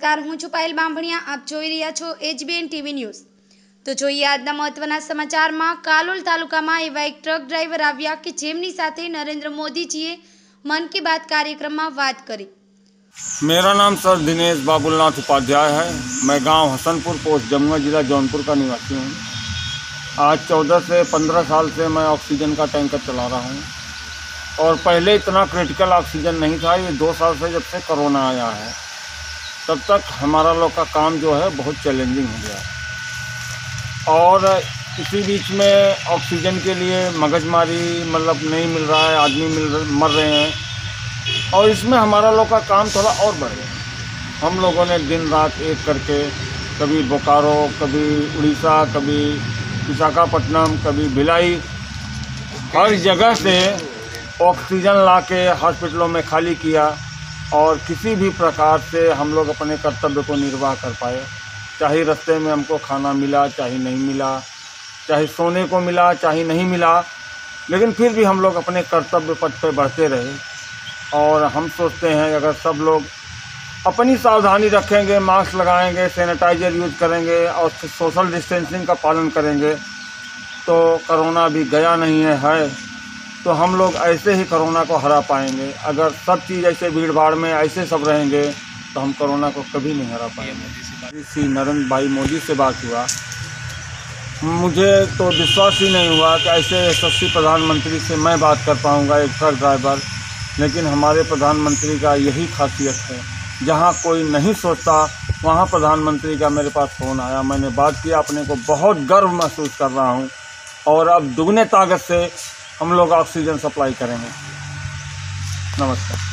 નમસ્કાર હું છું પાયલ બાંભણિયા આપ જોઈ રહ્યા છો એચબીએન ટીવી ન્યૂઝ તો જોઈએ આજના મહત્વના સમાચારમાં કાલોલ તાલુકામાં એવા એક ટ્રક ડ્રાઈવર આવ્યા કે જેમની સાથે નરેન્દ્ર મોદીજીએ મન કી બાત કાર્યક્રમમાં વાત કરી मेरा नाम सर दिनेश बाबुलनाथ उपाध्याय है मैं गांव हसनपुर पोस्ट जमुआ जिला जौनपुर का निवासी हूं आज चौदह से पंद्रह साल से मैं ऑक्सीजन का टैंकर चला रहा हूं और पहले इतना क्रिटिकल ऑक्सीजन नहीं था ये दो साल से जब से कोरोना आया है तब तक हमारा लोग का काम जो है बहुत चैलेंजिंग हो गया। और इसी बीच में ऑक्सीजन के लिए मगजमारी मतलब नहीं मिल रहा है, आदमी मिल मर रहे हैं। और इसमें हमारा लोग का काम थोड़ा और बढ़ गया। हम लोगों ने दिन रात एक करके कभी बोकारो, कभी उड़ीसा, कभी विशाखापट्टनम, कभी भिलाई, हर जगह से ऑक्सीजन ला के हॉस्पिटलों में खाली किया। और किसी भी प्रकार से हम लोग अपने कर्तव्य को निर्वाह कर पाए। चाहे रास्ते में हमको खाना मिला, चाहे नहीं मिला, चाहे सोने को मिला, चाहे नहीं मिला, लेकिन फिर भी हम लोग अपने कर्तव्य पथ पर बढ़ते रहे। और हम सोचते हैं अगर सब लोग अपनी सावधानी रखेंगे, मास्क लगाएँगे, सैनिटाइजर यूज़ करेंगे और सोशल डिस्टेंसिंग का पालन करेंगे तो कोरोना भी गया नहीं है है। तो हम लोग ऐसे ही कोरोना को हरा पाएँगे। अगर सब चीज़ ऐसे भीड़ भाड़ में ऐसे सब रहेंगे तो हम कोरोना को कभी नहीं हरा पाएँगे। श्री नरेंद्र भाई मोदी से बात हुआ। मुझे तो विश्वास ही नहीं हुआ कि ऐसे यशस्वी प्रधानमंत्री से मैं बात कर पाऊँगा एक ट्रक ड्राइवर लेकिन हमारे प्रधानमंत्री का यही खासियत है। जहाँ कोई नहीं सोचता वहाँ प्रधानमंत्री का मेरे पास फ़ोन आया। मैंने बात किया अपने को बहुत गर्व महसूस कर रहा हूँ। और अब दुगने ताकत से हम लोग ऑक्सीजन सप्लाई करेंगे। नमस्कार।